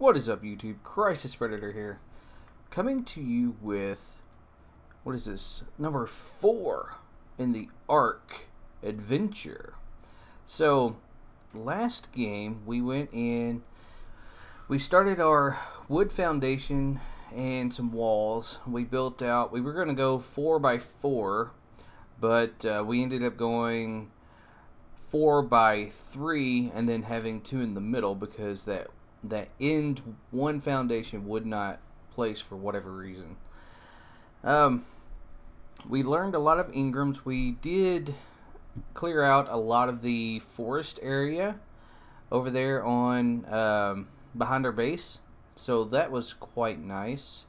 What is up, YouTube? Crisis Predator here. Coming to you with, what is this? Number four in the Ark Adventure. So, last game we went in, we started our wood foundation and some walls. We built out, we were going to go four by four, but uh, we ended up going four by three and then having two in the middle because that that end one foundation would not place for whatever reason. Um, we learned a lot of Engrams. We did clear out a lot of the forest area over there on um, behind our base, so that was quite nice.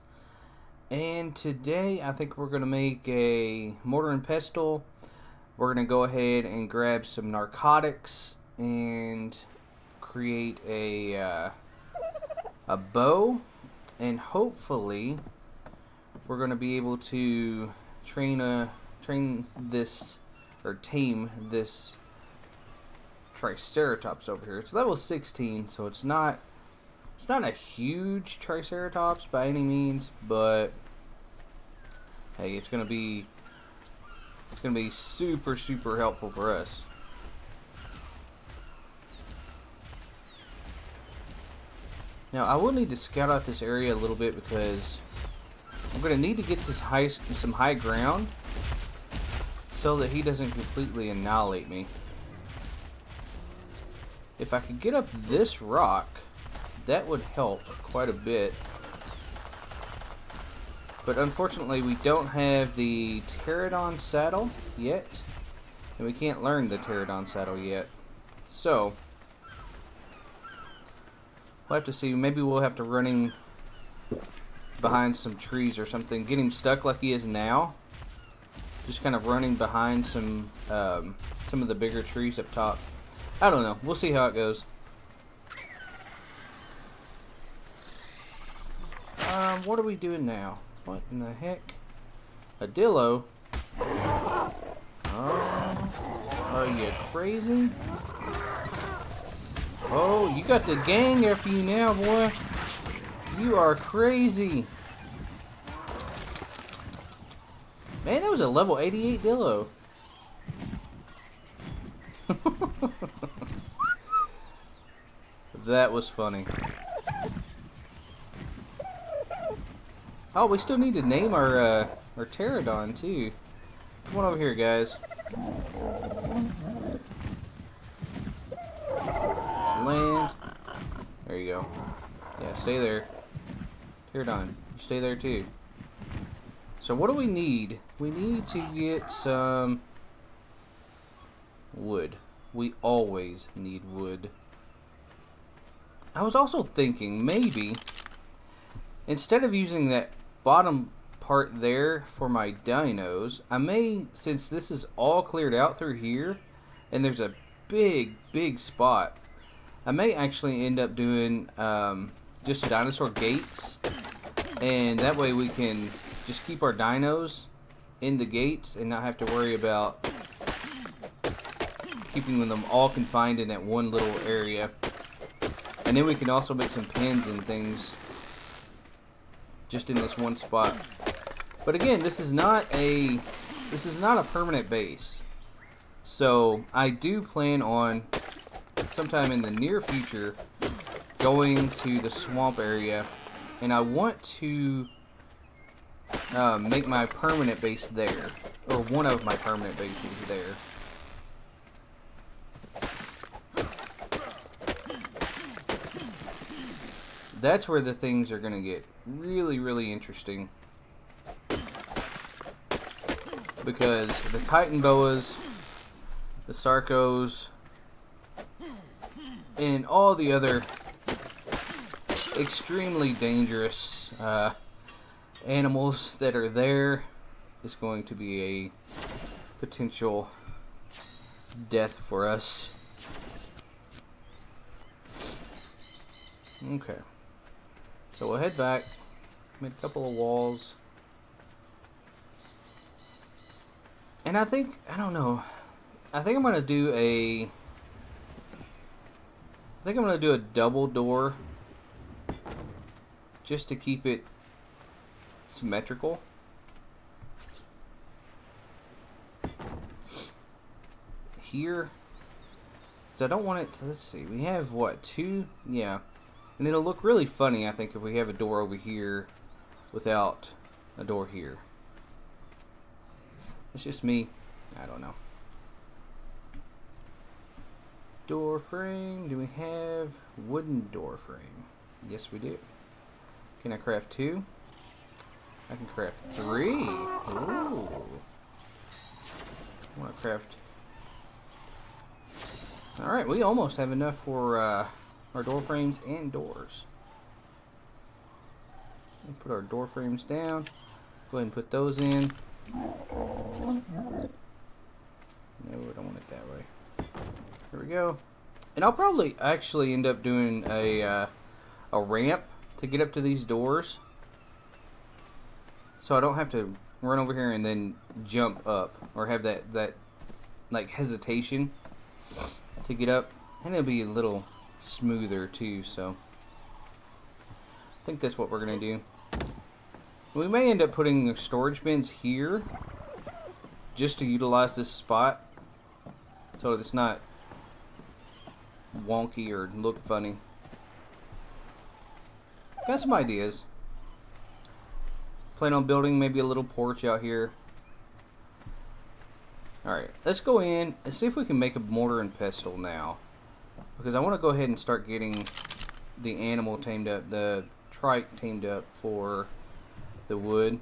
And today, I think we're going to make a mortar and pestle. We're going to go ahead and grab some narcotics and create a uh, a bow, and hopefully we're going to be able to train a train this or tame this triceratops over here. It's level 16, so it's not it's not a huge triceratops by any means, but hey, it's going to be it's going to be super super helpful for us. Now I will need to scout out this area a little bit because I'm going to need to get this high, some high ground so that he doesn't completely annihilate me. If I could get up this rock, that would help quite a bit. But unfortunately, we don't have the Pterodon saddle yet. And we can't learn the Pterodon saddle yet. So, We'll have to see. Maybe we'll have to run him behind some trees or something. Get him stuck like he is now. Just kind of running behind some um, some of the bigger trees up top. I don't know. We'll see how it goes. Um, what are we doing now? What in the heck? A dillo? Oh, are you crazy? Oh, you got the gang after you now, boy. You are crazy. Man, that was a level 88 Dillo. that was funny. Oh, we still need to name our uh, our Pterodon too. Come on over here, guys. Land. There you go. Yeah, stay there. Pterodon, stay there too. So what do we need? We need to get some wood. We always need wood. I was also thinking maybe instead of using that bottom part there for my dinos, I may, since this is all cleared out through here, and there's a big, big spot I may actually end up doing um, just dinosaur gates, and that way we can just keep our dinos in the gates and not have to worry about keeping them all confined in that one little area. And then we can also make some pins and things just in this one spot. But again, this is not a this is not a permanent base. So I do plan on sometime in the near future going to the swamp area and I want to uh, make my permanent base there or one of my permanent bases there. That's where the things are gonna get really really interesting. Because the Titan boas the Sarcos and all the other extremely dangerous uh, animals that are there is going to be a potential death for us. Okay. So we'll head back, made a couple of walls. And I think, I don't know, I think I'm going to do a I think I'm going to do a double door just to keep it symmetrical. Here, so I don't want it to, let's see, we have what, two? Yeah. And it'll look really funny, I think, if we have a door over here without a door here. It's just me. I don't know. Door frame. Do we have wooden door frame? Yes, we do. Can I craft two? I can craft three. Ooh. Want to craft. Alright, we almost have enough for uh, our door frames and doors. We'll put our door frames down. Go ahead and put those in. No, I don't want it that way. Here we go. And I'll probably actually end up doing a uh, a ramp to get up to these doors. So I don't have to run over here and then jump up or have that that like hesitation to get up. And it'll be a little smoother too, so I think that's what we're gonna do. We may end up putting storage bins here just to utilize this spot so it's not wonky or look funny. Got some ideas. Plan on building maybe a little porch out here. Alright, let's go in and see if we can make a mortar and pestle now. Because I want to go ahead and start getting the animal tamed up, the trike tamed up for the wood.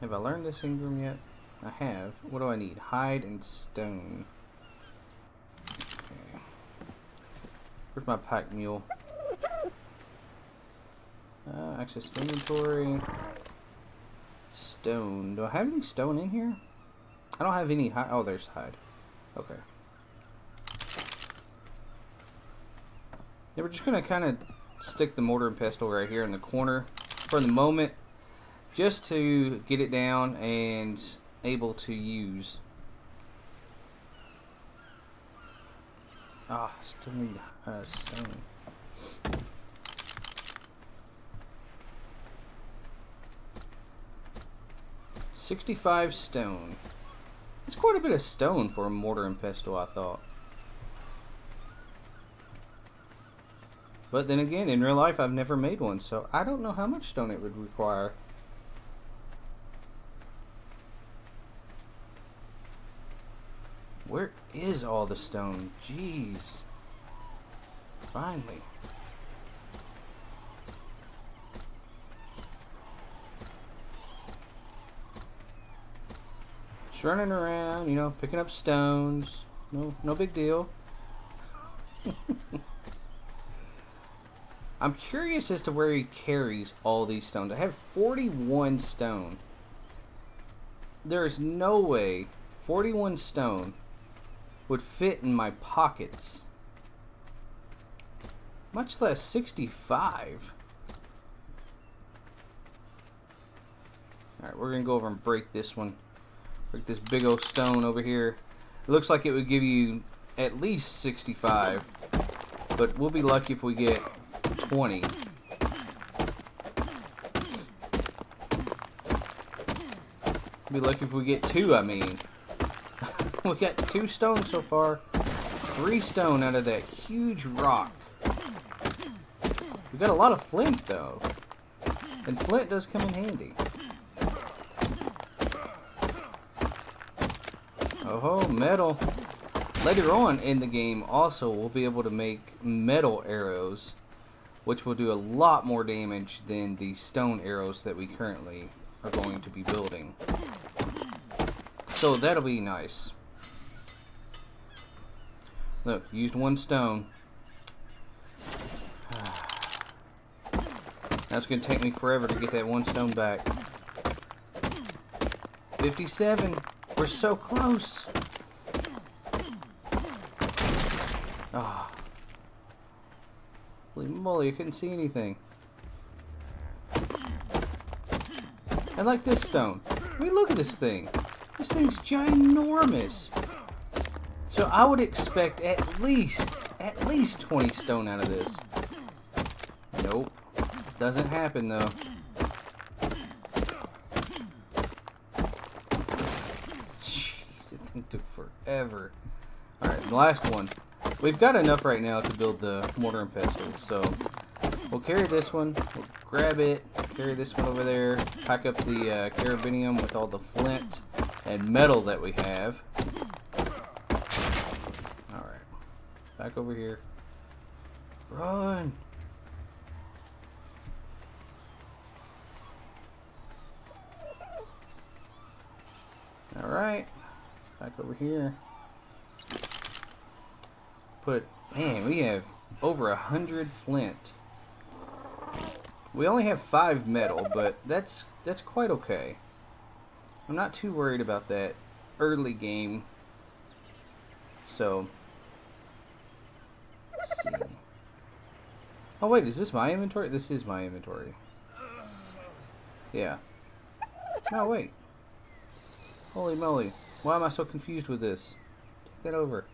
Have I learned this Engram yet? I have. What do I need? Hide and stone. Okay. Where's my pack mule? Uh, access inventory. Stone. Do I have any stone in here? I don't have any hide. Oh, there's hide. Okay. Yeah, we're just gonna kind of stick the mortar and pestle right here in the corner for the moment just to get it down and able to use. Ah, still need uh, stone. Sixty-five stone. It's quite a bit of stone for a mortar and pestle, I thought. But then again, in real life, I've never made one, so I don't know how much stone it would require. Where is all the stone? Jeez. Finally. Just running around, you know, picking up stones. No, no big deal. I'm curious as to where he carries all these stones. I have 41 stone. There is no way 41 stone would fit in my pockets. Much less 65. Alright, we're going to go over and break this one. Break this big old stone over here. It looks like it would give you at least 65. But we'll be lucky if we get 20. Be lucky if we get two, I mean. we got two stone so far. Three stone out of that huge rock. We got a lot of flint, though. And flint does come in handy. Oh, metal. Later on in the game, also, we'll be able to make metal arrows which will do a lot more damage than the stone arrows that we currently are going to be building. So that'll be nice. Look, used one stone. That's going to take me forever to get that one stone back. 57! We're so close! Ah. Oh. Holy moly, I couldn't see anything. I like this stone. I mean, look at this thing. This thing's ginormous. So I would expect at least at least 20 stone out of this. Nope. Doesn't happen, though. Jeez, that thing took forever. Alright, the last one. We've got enough right now to build the mortar and pestle, so we'll carry this one, we'll grab it, carry this one over there, pack up the uh, carabinium with all the flint and metal that we have. Alright, back over here. Run! Alright, back over here. Put, man, we have over a hundred flint. We only have five metal, but that's that's quite okay. I'm not too worried about that early game. So, let's see. Oh wait, is this my inventory? This is my inventory. Yeah. No, wait. Holy moly. Why am I so confused with this? Take that over.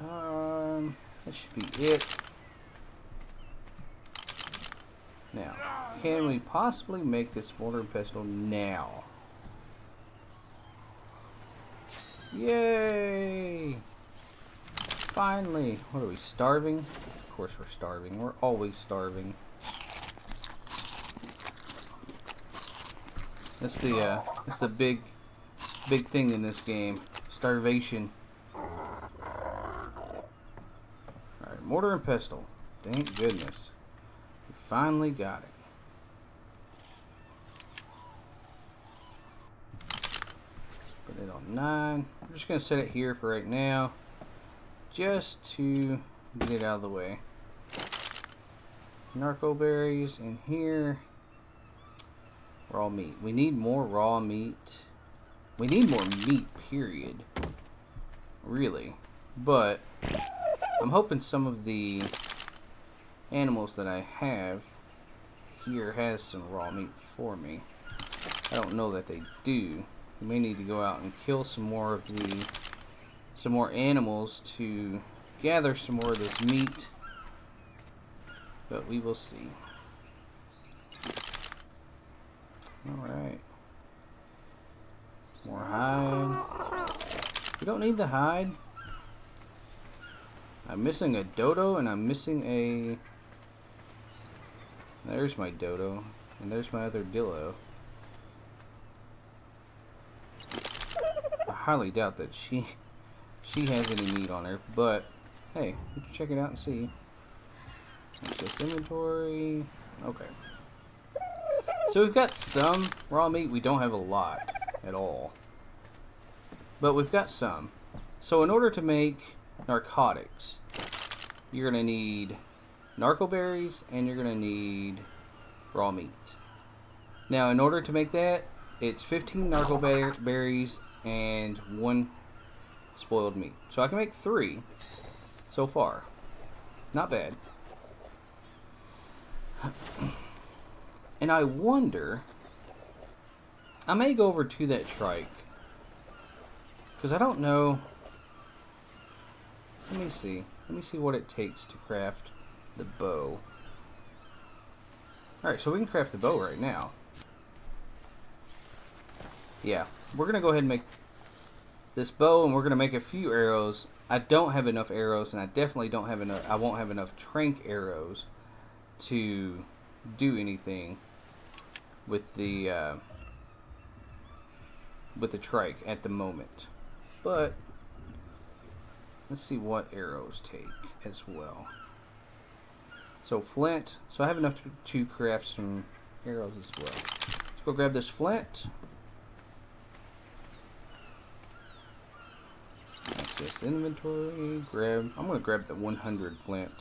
Um, that should be it. Now, can we possibly make this mortar and pestle now? Yay! Finally! What are we, starving? Of course we're starving. We're always starving. That's the, uh, that's the big, big thing in this game. Starvation. Alright, mortar and pestle. Thank goodness. We finally got it. Put it on 9. I'm just going to set it here for right now. Just to get it out of the way. Narco berries in here. Raw meat. We need more raw meat. We need more meat, period. Really. But, I'm hoping some of the animals that I have here has some raw meat for me. I don't know that they do. We may need to go out and kill some more of the some more animals to gather some more of this meat. But we will see. Alright. More hide. We don't need the hide. I'm missing a dodo and I'm missing a... There's my dodo. And there's my other dillo. I highly doubt that she she has any meat on her, but hey, let's check it out and see. Access inventory. Okay. So we've got some raw meat. We don't have a lot at all. But we've got some. So in order to make narcotics, you're going to need narco berries and you're going to need raw meat. Now in order to make that, it's 15 narco berries and one spoiled meat. So I can make three so far. Not bad. And I wonder... I may go over to that trike. Because I don't know... Let me see. Let me see what it takes to craft the bow. Alright, so we can craft the bow right now. Yeah, we're going to go ahead and make this bow and we're going to make a few arrows. I don't have enough arrows and I definitely don't have enough, I won't have enough trank arrows to do anything with the uh, with the trike at the moment. But let's see what arrows take as well. So flint. So I have enough to, to craft some arrows as well. Let's go grab this flint. Access inventory. Grab. I'm gonna grab the 100 flint.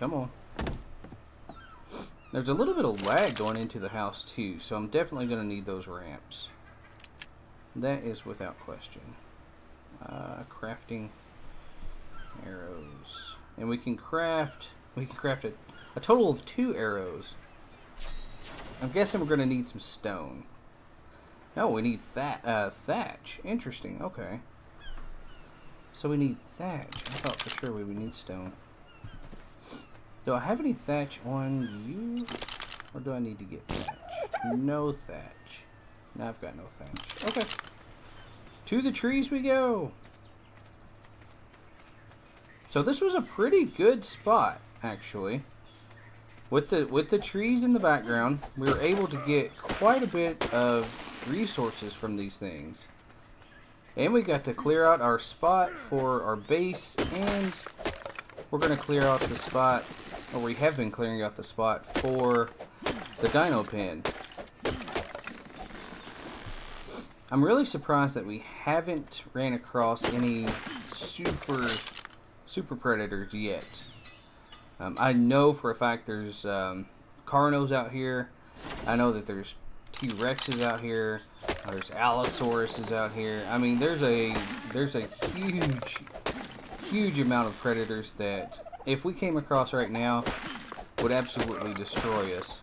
Come on. There's a little bit of lag going into the house too, so I'm definitely to need those ramps. That is without question. Uh, crafting arrows. And we can craft, we can craft a, a total of two arrows. I'm guessing we're to need some stone. No, we need that uh, thatch. Interesting. Okay. So we need thatch. I thought for sure we would need stone. Do I have any thatch on you? Or do I need to get thatch? No thatch. Now I've got no thatch. Okay. To the trees we go. So this was a pretty good spot, actually. With the with the trees in the background, we were able to get quite a bit of resources from these things. And we got to clear out our spot for our base, and we're going to clear out the spot, or we have been clearing out the spot for the dino pen. I'm really surprised that we haven't ran across any super super predators yet. Um, I know for a fact there's um, Carnos out here. I know that there's T-Rexes out here. There's Allosauruses out here. I mean, there's a there's a huge huge amount of predators that if we came across right now would absolutely destroy us.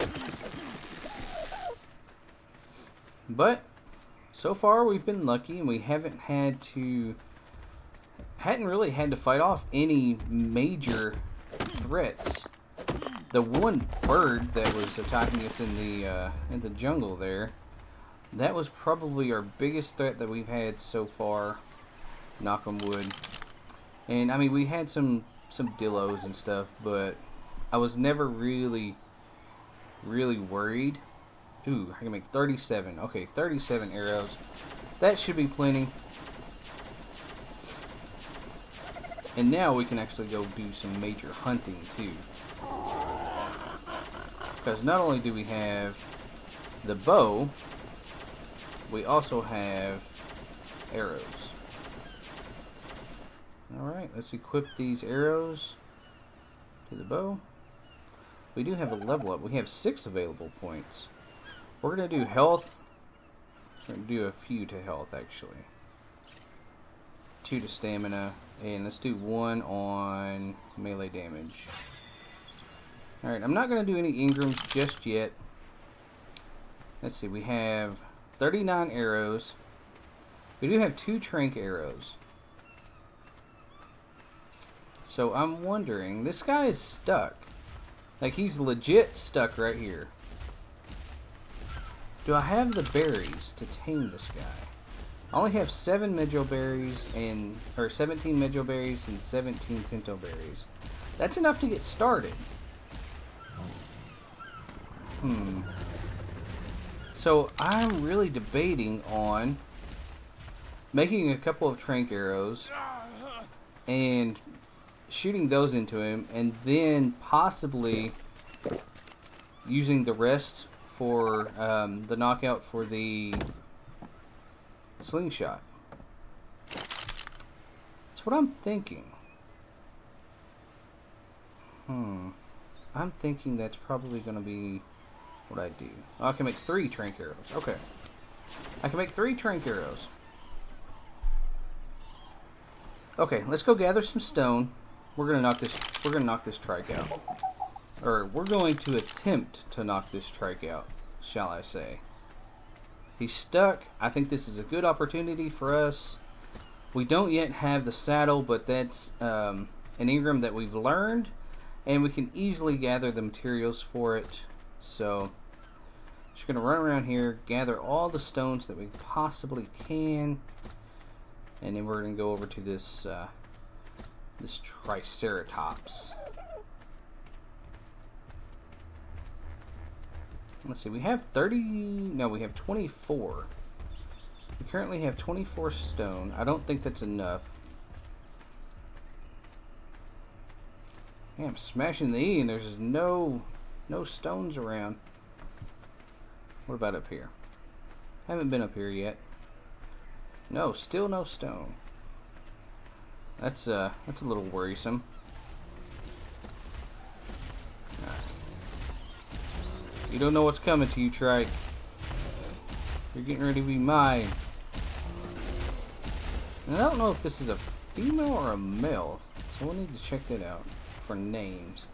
But so far we've been lucky and we haven't had to hadn't really had to fight off any major threats. The one bird that was attacking us in the uh, in the jungle there, that was probably our biggest threat that we've had so far. Knock on wood. And I mean, we had some some dillos and stuff, but I was never really really worried. Ooh, I can make 37. Okay, 37 arrows. That should be plenty. And now we can actually go do some major hunting too. Because not only do we have the bow, we also have arrows. Alright, let's equip these arrows to the bow. We do have a level up. We have six available points. We're going to do health. We're going to do a few to health, actually. Two to stamina. And let's do one on melee damage. Alright, I'm not going to do any Engrams just yet. Let's see, we have 39 arrows. We do have two Trank arrows. So I'm wondering, this guy is stuck. Like, he's legit stuck right here. Do I have the berries to tame this guy? I only have 7 Mejoberries and, or 17 Mejoberries and 17 Tinto berries. That's enough to get started. Hmm. So I'm really debating on making a couple of trank arrows and shooting those into him and then possibly using the rest for um, the knockout for the slingshot. That's what I'm thinking. Hmm. I'm thinking that's probably going to be what I do. Oh, I can make three trank arrows. Okay. I can make three trank arrows. Okay, let's go gather some stone. We're gonna knock this. We're gonna knock this trike out, or we're going to attempt to knock this trike out, shall I say? He's stuck. I think this is a good opportunity for us. We don't yet have the saddle, but that's um, an Engram that we've learned, and we can easily gather the materials for it. So, just going to run around here, gather all the stones that we possibly can, and then we're going to go over to this uh, this Triceratops. Let's see, we have 30, no, we have 24. We currently have 24 stone. I don't think that's enough. Yeah, I'm smashing the E and there's no, no stones around. What about up here? Haven't been up here yet. No, still no stone. That's uh, that's a little worrisome. You don't know what's coming to you, Trike. You're getting ready to be mine. And I don't know if this is a female or a male, so we'll need to check that out for names.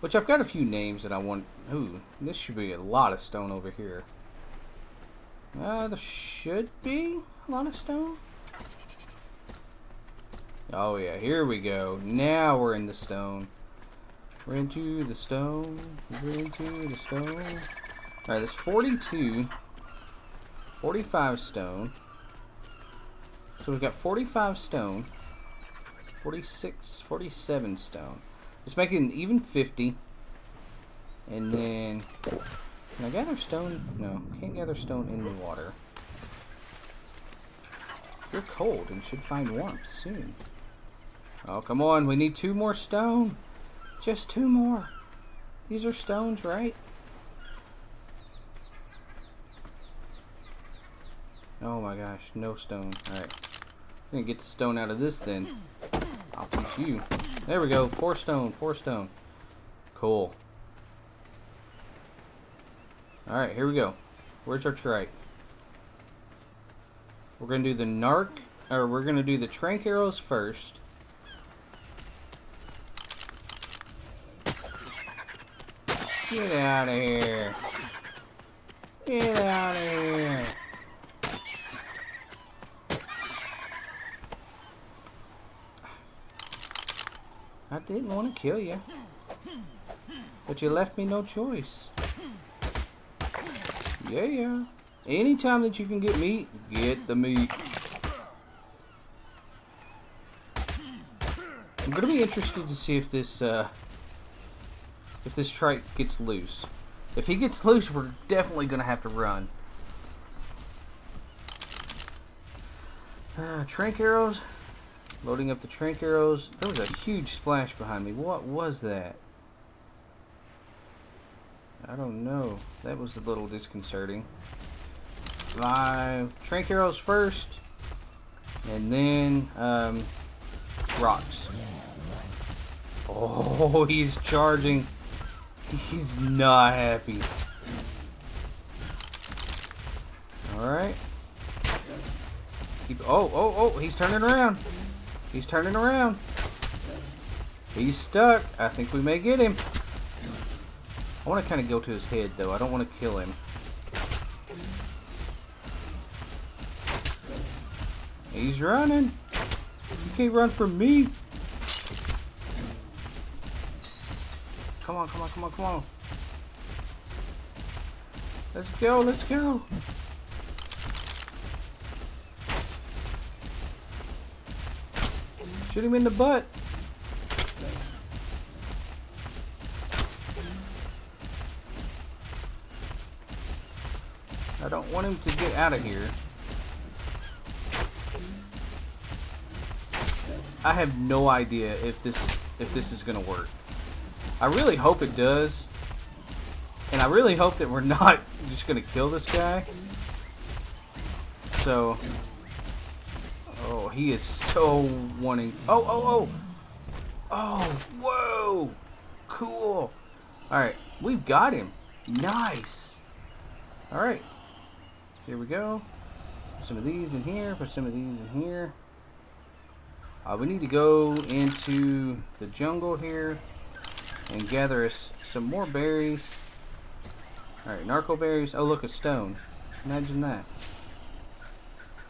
Which I've got a few names that I want. Ooh, this should be a lot of stone over here. Uh, there should be a lot of stone. Oh yeah, here we go. Now we're in the stone. We're into the stone. We're into the stone. Alright, there's 42. 45 stone. So we've got 45 stone. 46, 47 stone. Let's make it an even 50. And then... Can I gather stone? No, can't gather stone in the water. You're cold and should find warmth soon. Oh, come on. We need two more stone. Just two more. These are stones, right? Oh my gosh, no stone. Alright. I'm gonna get the stone out of this then. I'll teach you. There we go. Four stone, four stone. Cool. Alright, here we go. Where's our trike? We're gonna do the narc, or we're gonna do the trank arrows first. Get out of here. Get out of here. I didn't want to kill you. But you left me no choice. Yeah, yeah. Anytime that you can get meat, get the meat. I'm gonna be interested to see if this uh, if this trike gets loose. If he gets loose, we're definitely going to have to run. Uh, trank arrows. Loading up the trank arrows. There was a huge splash behind me. What was that? I don't know. That was a little disconcerting. Five trank arrows first. And then um, rocks. Oh, he's charging. He's not happy. Alright. Oh oh oh he's turning around. He's turning around. He's stuck. I think we may get him. I want to kind of go to his head though. I don't want to kill him. He's running. You can't run from me. Come on, come on, come on, come on. Let's go, let's go. Shoot him in the butt. I don't want him to get out of here. I have no idea if this if this is gonna work. I really hope it does. And I really hope that we're not just going to kill this guy. So... Oh, he is so wanting... Oh, oh, oh! Oh, whoa! Cool! Alright, we've got him. Nice! Alright. Here we go. Put some of these in here. Put some of these in here. Uh, we need to go into the jungle here and gather us some more berries. Alright, narco berries. Oh, look, a stone. Imagine that.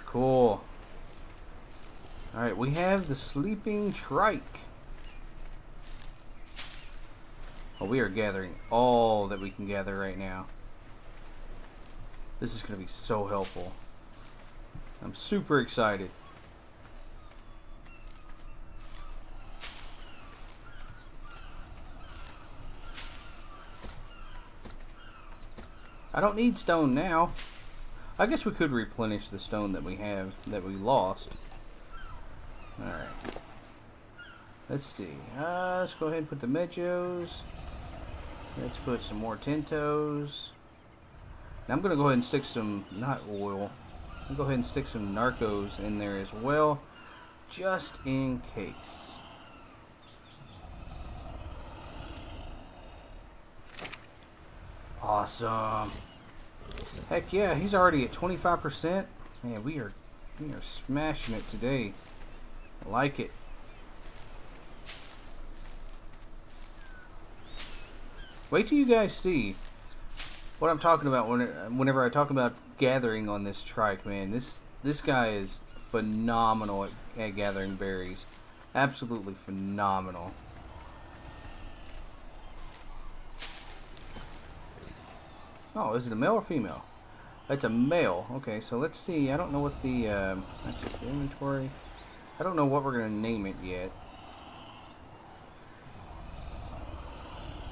Cool. Alright, we have the sleeping trike. Well, we are gathering all that we can gather right now. This is going to be so helpful. I'm super excited. I don't need stone now. I guess we could replenish the stone that we have, that we lost. Alright. Let's see. Uh, let's go ahead and put the Mejos. Let's put some more Tintos. Now I'm going to go ahead and stick some, not oil, I'm go ahead and stick some Narcos in there as well, just in case. Awesome. Heck yeah, he's already at 25%. Man, we are we are smashing it today. I like it. Wait till you guys see what I'm talking about when, whenever I talk about gathering on this trike, man. This this guy is phenomenal at, at gathering berries. Absolutely phenomenal. Oh, is it a male or female? It's a male. Okay, so let's see. I don't know what the um, that's the inventory. I don't know what we're gonna name it yet.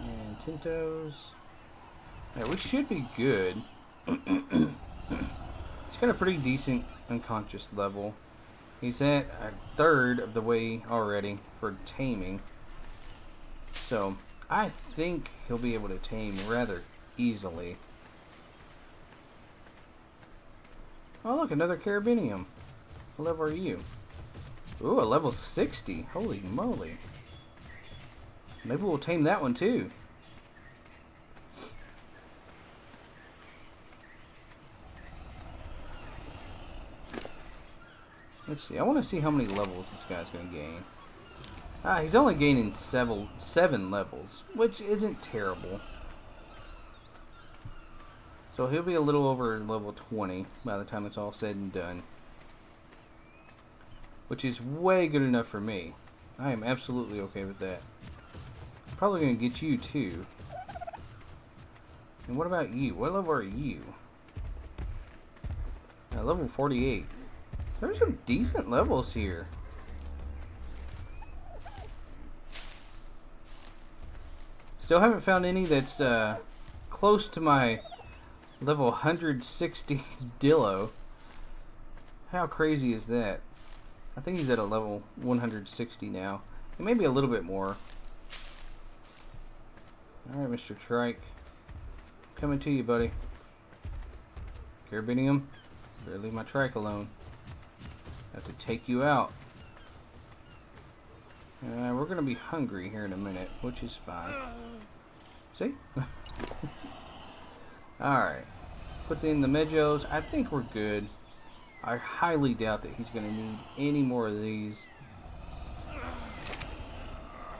And Tintos. Yeah, we should be good. He's got a pretty decent unconscious level. He's at a third of the way already for taming. So, I think he'll be able to tame rather easily. Oh look, another Carabinium. What level are you? Ooh, a level 60. Holy moly. Maybe we'll tame that one too. Let's see. I want to see how many levels this guy's going to gain. Ah, he's only gaining seven, seven levels, which isn't terrible. So he'll be a little over level 20 by the time it's all said and done. Which is way good enough for me. I am absolutely okay with that. Probably going to get you too. And what about you? What level are you? Uh, level 48. There's some decent levels here. Still haven't found any that's uh, close to my level 160 Dillo. How crazy is that? I think he's at a level 160 now. Maybe a little bit more. Alright, Mr. Trike. Coming to you, buddy. Carabinium. Better leave my trike alone. I Have to take you out. Uh, we're going to be hungry here in a minute, which is fine. See? Alright. Put in the Mejos. I think we're good. I highly doubt that he's going to need any more of these.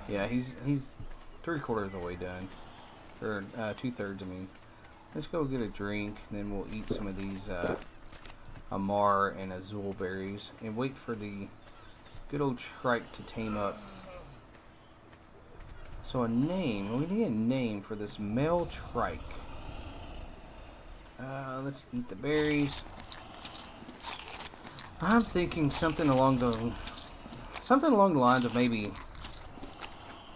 Yeah, he's he's three quarters of the way done. Or uh, two thirds, I mean. Let's go get a drink, and then we'll eat some of these uh, Amar and Azul berries and wait for the good old trike to tame up. So a name, we need a name for this male trike. Uh, let's eat the berries. I'm thinking something along the something along the lines of maybe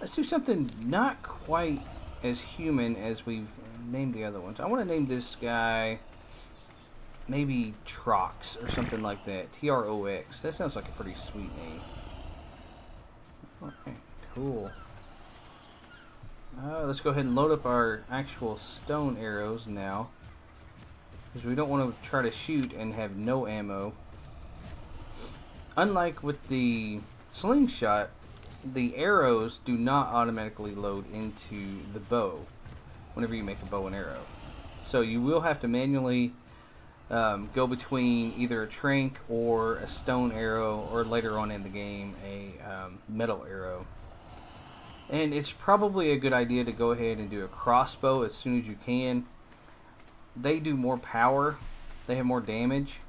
let's do something not quite as human as we've named the other ones. I want to name this guy maybe Trox or something like that. T R O X. That sounds like a pretty sweet name. Okay, cool. Uh, let's go ahead and load up our actual stone arrows now. Because we don't want to try to shoot and have no ammo. Unlike with the slingshot, the arrows do not automatically load into the bow whenever you make a bow and arrow. So you will have to manually um, go between either a trank or a stone arrow, or later on in the game, a um, metal arrow. And it's probably a good idea to go ahead and do a crossbow as soon as you can. They do more power, they have more damage.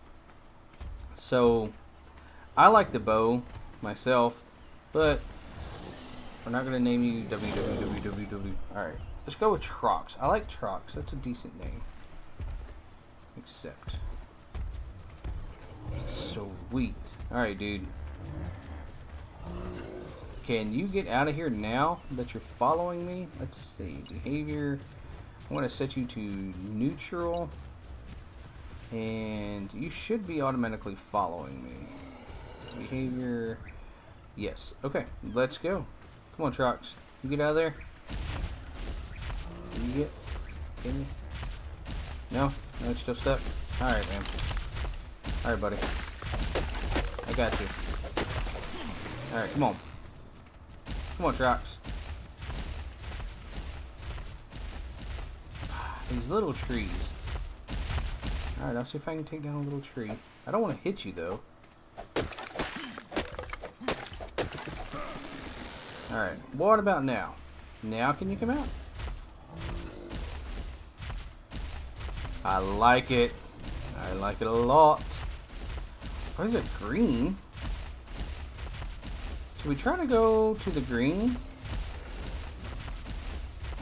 So, I like the bow myself, but we're not going to name you WWWWW. Alright, let's go with Trox. I like Trox, that's a decent name. Accept. Sweet. Alright, dude. Can you get out of here now that you're following me? Let's see. Behavior. I want to set you to neutral. And you should be automatically following me. Behavior. Yes. Okay. Let's go. Come on, Trox. You get out of there. You get... Can you? No? No, it's still stuck? Alright, man. Alright, buddy. I got you. Alright, come on. Come on, Trox. These little trees. Alright, I'll see if I can take down a little tree. I don't want to hit you, though. Alright, what about now? Now can you come out? I like it. I like it a lot. Why is it green? Should we try to go to the green?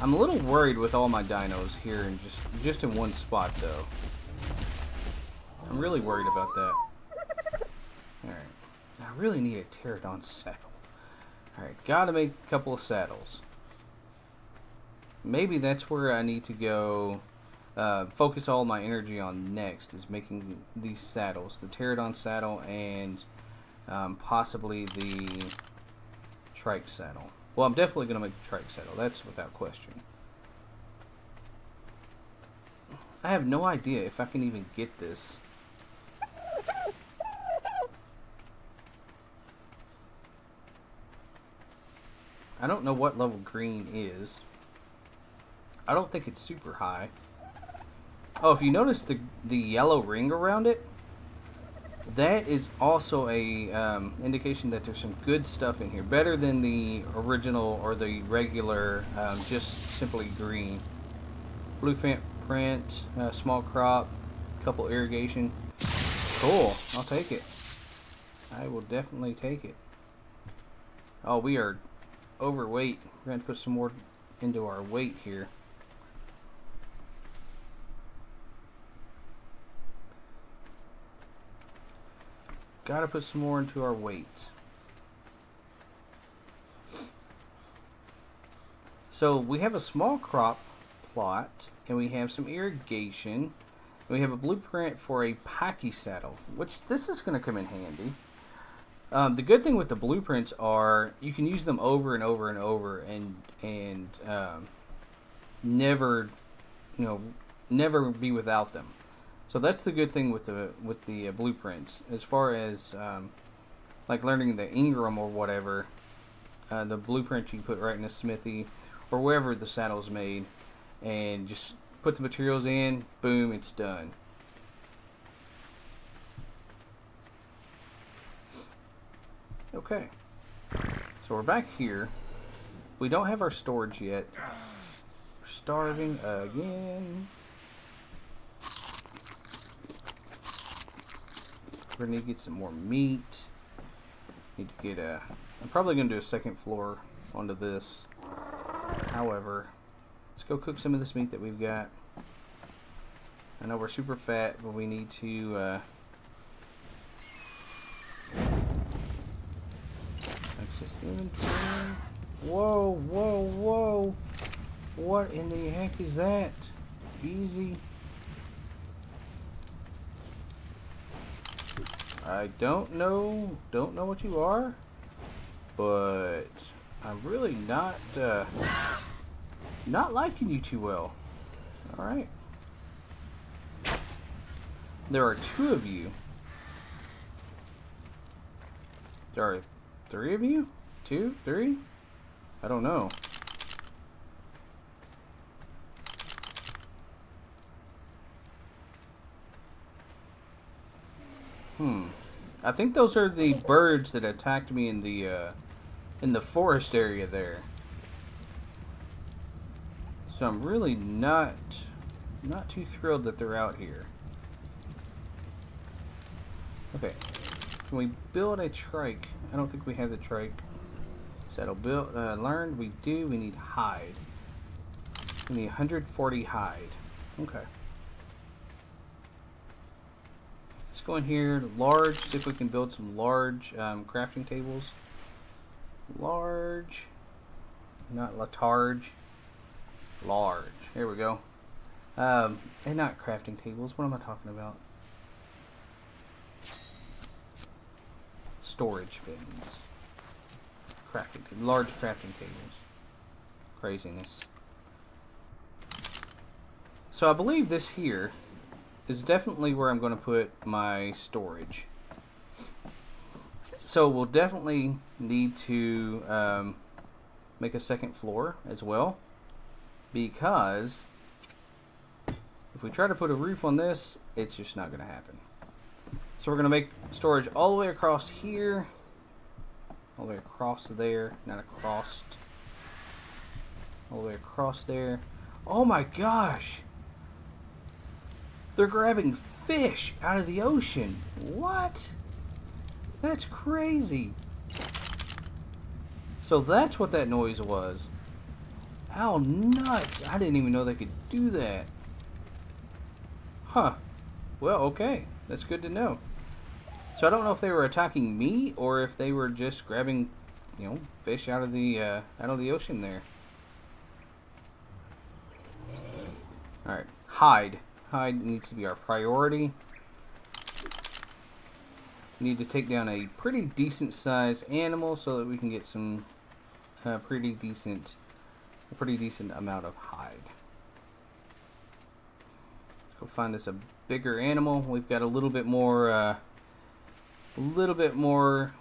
I'm a little worried with all my dinos here and just just in one spot though. I'm really worried about that. Alright. I really need a pterodon saddle. Alright, gotta make a couple of saddles. Maybe that's where I need to go uh, focus all my energy on next is making these saddles. The pterodon saddle and um, possibly the trike saddle. Well, I'm definitely going to make the trike saddle. That's without question. I have no idea if I can even get this. I don't know what level green is. I don't think it's super high. Oh, if you notice the the yellow ring around it, that is also a um, indication that there's some good stuff in here. Better than the original or the regular, um, just simply green. Blue print, uh, small crop, couple irrigation. Cool, I'll take it. I will definitely take it. Oh, we are overweight. We're to put some more into our weight here. Gotta put some more into our weight. So we have a small crop plot and we have some irrigation. We have a blueprint for a Pachy saddle, which this is going to come in handy. Um, the good thing with the blueprints are you can use them over and over and over and and um, never, you know, never be without them. So that's the good thing with the with the uh, blueprints. As far as um, like learning the Engram or whatever, uh, the blueprint you put right in the smithy or wherever the saddle's made, and just put the materials in. Boom, it's done. Okay, so we're back here. We don't have our storage yet. We're starving again. We're gonna need to get some more meat. Need to get a. I'm probably gonna do a second floor onto this. However, let's go cook some of this meat that we've got. I know we're super fat, but we need to. Uh, Whoa, whoa, whoa! What in the heck is that? Easy. I don't know, don't know what you are, but I'm really not, uh, not liking you too well. Alright. There are two of you. There are three of you? Two? Three? I don't know. Hmm. I think those are the birds that attacked me in the uh, in the forest area there. So I'm really not not too thrilled that they're out here. Okay. Can we build a trike? I don't think we have the trike. Saddle built uh, learned. We do. We need hide. We need 140 hide. Okay. Let's go in here, large, see if we can build some large um, crafting tables. Large, not latarge, large. Here we go. Um, and not crafting tables. What am I talking about? Storage bins. Crafting, large crafting tables. Craziness. So I believe this here is definitely where I'm going to put my storage. So we'll definitely need to um, make a second floor as well because if we try to put a roof on this, it's just not going to happen. So we're going to make storage all the way across here, all the way across there, not across, all the way across there. Oh my gosh! They're grabbing fish out of the ocean. What? That's crazy. So that's what that noise was. How nuts. I didn't even know they could do that. Huh. Well, okay. That's good to know. So I don't know if they were attacking me or if they were just grabbing, you know, fish out of the uh, out of the ocean there. All right, hide. Hide needs to be our priority. We need to take down a pretty decent sized animal so that we can get some uh, pretty decent, a pretty decent amount of hide. Let's go find us a bigger animal. We've got a little bit more, uh, a little bit more.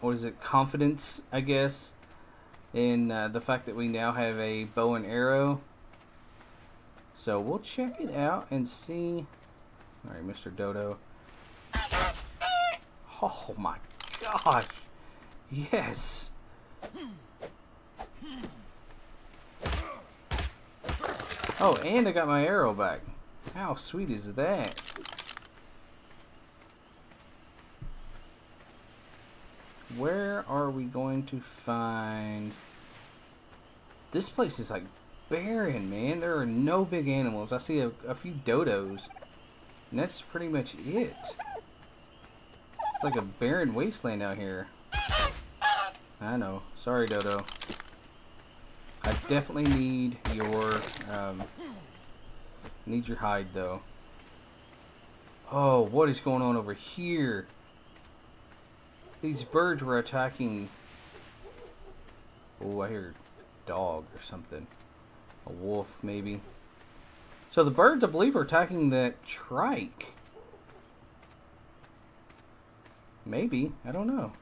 What is it? Confidence, I guess, in uh, the fact that we now have a bow and arrow so we'll check it out and see. All right, Mr. Dodo. Oh my gosh. Yes. Oh, and I got my arrow back. How sweet is that? Where are we going to find... This place is like barren, man. There are no big animals. I see a, a few dodos. And that's pretty much it. It's like a barren wasteland out here. I know. Sorry, Dodo. I definitely need your, um, need your hide, though. Oh, what is going on over here? These birds were attacking... Oh, I hear dog or something. A wolf, maybe. So the birds, I believe, are attacking that trike. Maybe. I don't know.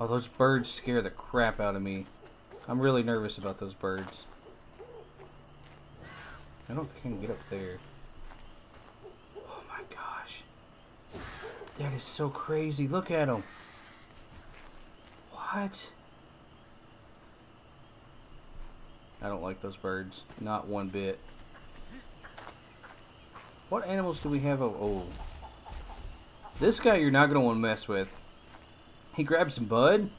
Oh, those birds scare the crap out of me. I'm really nervous about those birds. I don't think I can get up there. Oh my gosh. That is so crazy. Look at them. What? I don't like those birds. Not one bit. What animals do we have? Oh, oh. This guy you're not going to want to mess with. He grabs some mud,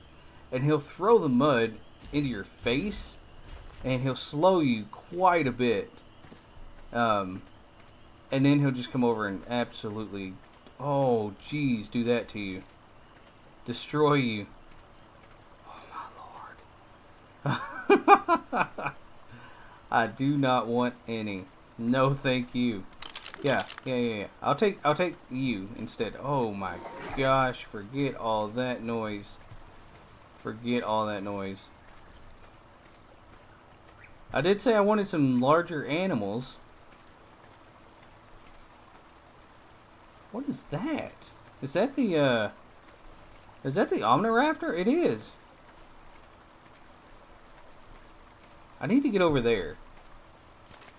and he'll throw the mud into your face, and he'll slow you quite a bit. Um, and then he'll just come over and absolutely, oh, jeez, do that to you. Destroy you. I do not want any. No, thank you. Yeah, yeah, yeah, yeah. I'll take, I'll take you instead. Oh my gosh! Forget all that noise. Forget all that noise. I did say I wanted some larger animals. What is that? Is that the, uh... Is that the Omniraptor? It is. I need to get over there.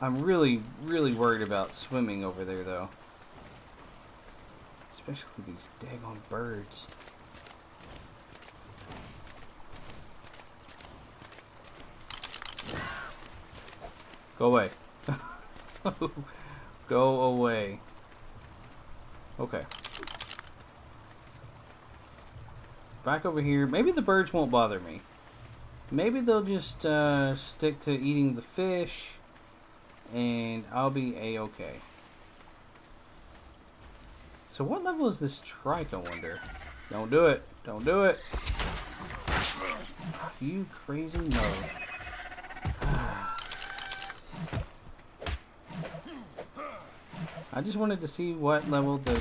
I'm really, really worried about swimming over there, though. Especially these daggone birds. Go away. Go away. Okay. Back over here. Maybe the birds won't bother me. Maybe they'll just uh, stick to eating the fish and I'll be a-okay. So what level is this trike, I wonder? Don't do it. Don't do it. You crazy no. I just wanted to see what level the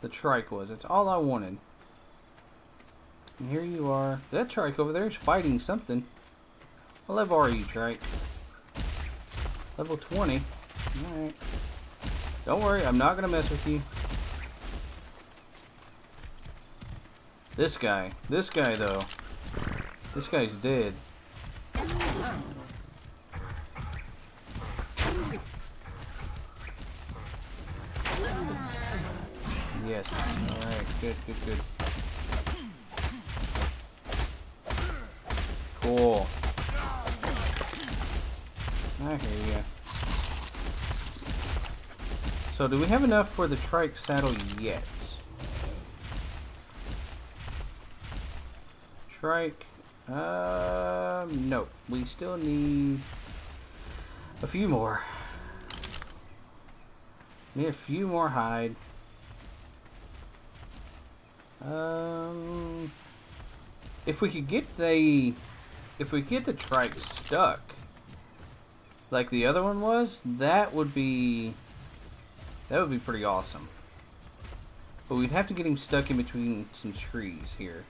the trike was. That's all I wanted. And here you are. That trike over there is fighting something. What level are you, trike? Level 20. Alright. Don't worry, I'm not going to mess with you. This guy. This guy, though. This guy's dead. Yes. Alright, good, good, good. Cool. I hear you. So do we have enough for the trike saddle yet? Trike. Um, no. We still need a few more. Need a few more hide. Um, if we could get the, if we get the trike stuck, like the other one was, that would be, that would be pretty awesome. But we'd have to get him stuck in between some trees here.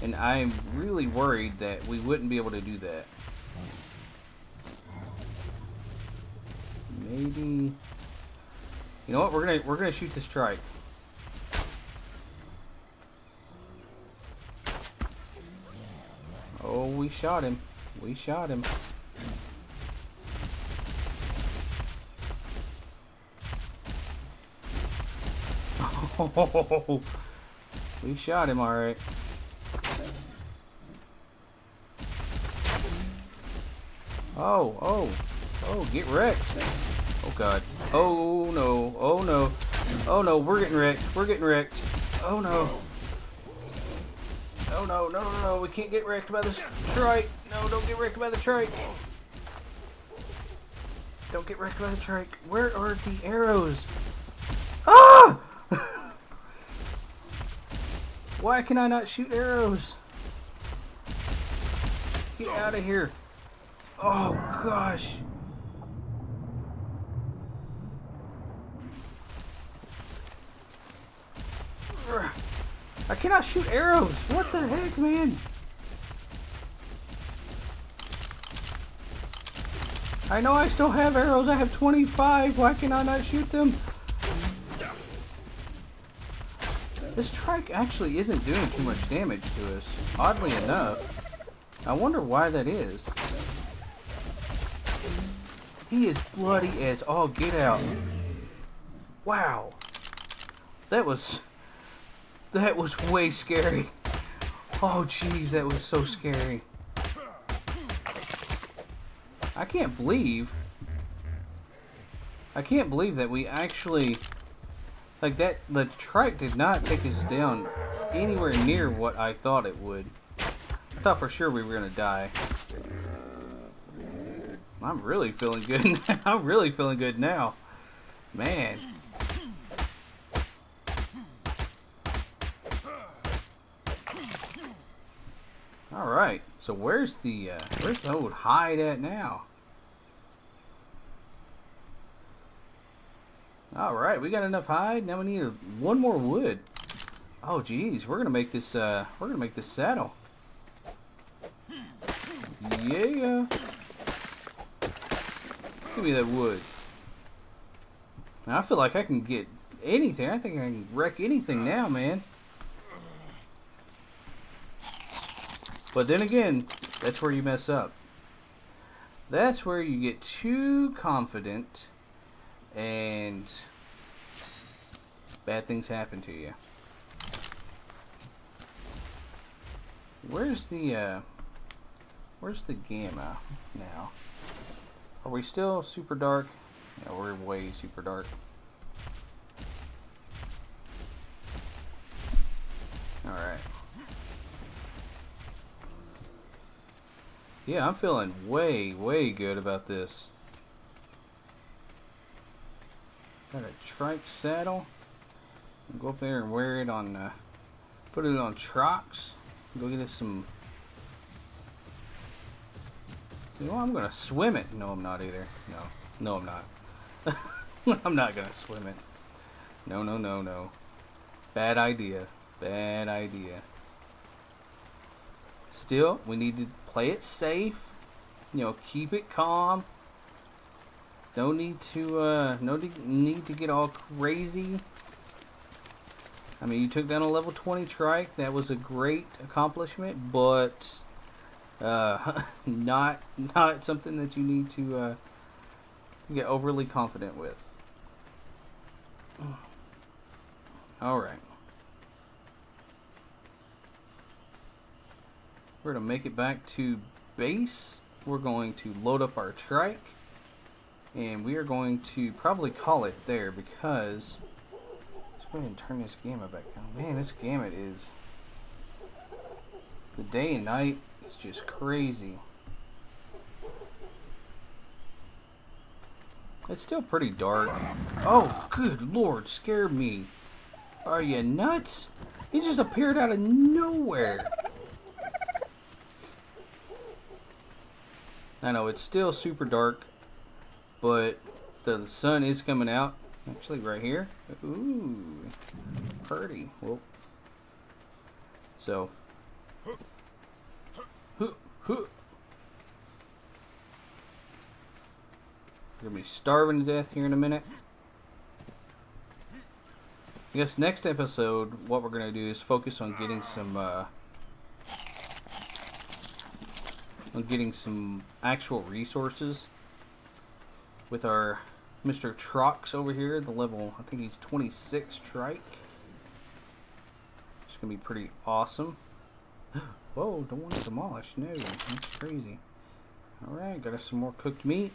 And I'm really worried that we wouldn't be able to do that. Maybe. You know what? We're gonna we're gonna shoot this trike. Oh, we shot him. We shot him. Oh, we shot him all right. Oh, oh, oh, get wrecked. Oh god. Oh no, oh no. Oh no, we're getting wrecked. We're getting wrecked. Oh no. Oh no, no, no, no, we can't get wrecked by this trike. No, don't get wrecked by the trike. Don't get wrecked by the trike. Where are the arrows? Ah! Why can I not shoot arrows? Get out of here. Oh gosh. I cannot shoot arrows. What the heck, man? I know I still have arrows. I have 25. Why can I not shoot them? This trike actually isn't doing too much damage to us, oddly enough. I wonder why that is. He is bloody as all get out. Wow. That was... That was way scary. Oh, jeez, that was so scary. I can't believe... I can't believe that we actually... Like, that... The trike did not take us down anywhere near what I thought it would. I thought for sure we were going to die. I'm really feeling good. I'm really feeling good now. Man. All right. So where's the uh, where's the old hide at now? All right, we got enough hide. Now we need one more wood. Oh, geez, we're gonna make this. Uh, we're gonna make this saddle. Yeah. Give me that wood. Now, I feel like I can get anything. I think I can wreck anything now, man. But then again, that's where you mess up. That's where you get too confident and bad things happen to you. Where's the, uh, where's the gamma now? Are we still super dark? Yeah, we're way super dark. Alright. Yeah, I'm feeling way, way good about this. Got a trike saddle. Go up there and wear it on, uh, put it on trucks. Go get us some you know, I'm gonna swim it. No, I'm not either. No, no, I'm not. I'm not gonna swim it. No, no, no, no. Bad idea. Bad idea. Still, we need to play it safe. You know, keep it calm. No need to, uh, no need to get all crazy. I mean, you took down a level 20 trike. That was a great accomplishment, but uh, not not something that you need to, uh, to get overly confident with. All right. We're going to make it back to base. We're going to load up our trike. And we are going to probably call it there because... Let's go ahead and turn this gamma back on. Man, this gamma is... The day and night is just crazy. It's still pretty dark. Oh, good lord, scared me. Are you nuts? He just appeared out of nowhere. I know, it's still super dark, but the sun is coming out. Actually, right here. Ooh, pretty. Whoa. So. You're gonna be starving to death here in a minute. I guess next episode, what we're gonna do is focus on getting some, uh, on getting some actual resources with our Mr. Trox over here, the level, I think he's 26 trike. It's gonna be pretty awesome. Whoa, don't want to demolish, no, that's crazy. Alright, got us some more cooked meat.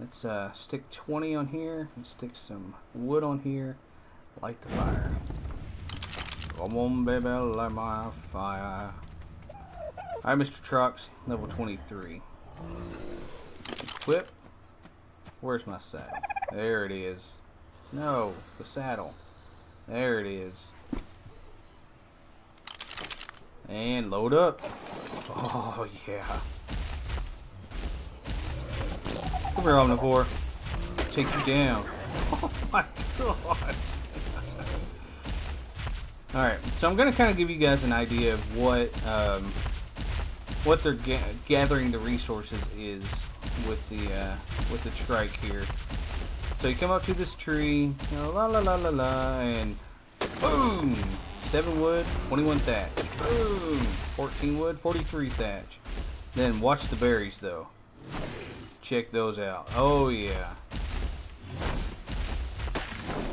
Let's uh, stick 20 on here and stick some wood on here. Light the fire. Come on, baby, light my fire. Alright, Mr. Trucks, level 23. Equip. Where's my saddle? There it is. No, the saddle. There it is. And load up. Oh, yeah. Come here, Omnivore. Take you down. Oh my god. Alright, so I'm going to kind of give you guys an idea of what um, what they're ga gathering the resources is with the uh, with the trike here. So you come up to this tree, la la la la la, and boom! 7 wood, 21 thatch. Boom! 14 wood, 43 thatch. Then watch the berries though check those out. Oh yeah.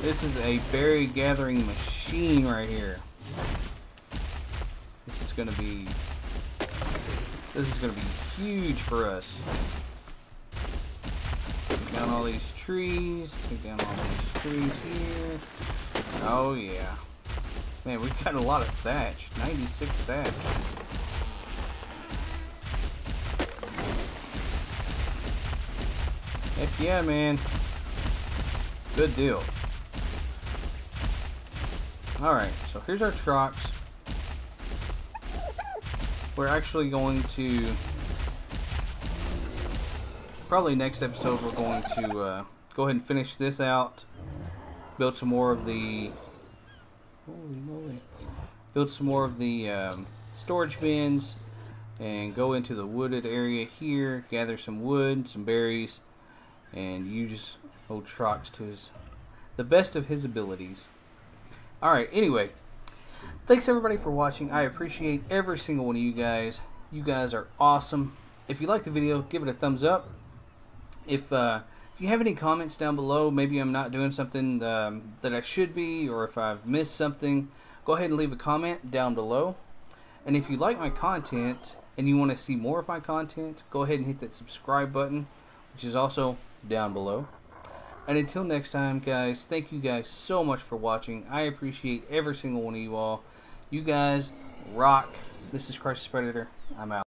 This is a berry gathering machine right here. This is gonna be this is gonna be huge for us. Take down all these trees, take down all these trees here. Oh yeah. Man, we've got a lot of thatch. 96 thatch. Heck yeah, man. Good deal. Alright, so here's our trucks. We're actually going to... Probably next episode we're going to uh, go ahead and finish this out. Build some more of the... Holy moly. Build some more of the um, storage bins. And go into the wooded area here. Gather some wood, some berries and use just old Trox to his the best of his abilities. Alright, anyway. Thanks everybody for watching. I appreciate every single one of you guys. You guys are awesome. If you like the video, give it a thumbs up. If uh, if you have any comments down below, maybe I'm not doing something um, that I should be, or if I've missed something, go ahead and leave a comment down below. And if you like my content and you want to see more of my content, go ahead and hit that subscribe button, which is also down below. And until next time, guys, thank you guys so much for watching. I appreciate every single one of you all. You guys rock. This is Crisis Predator. I'm out.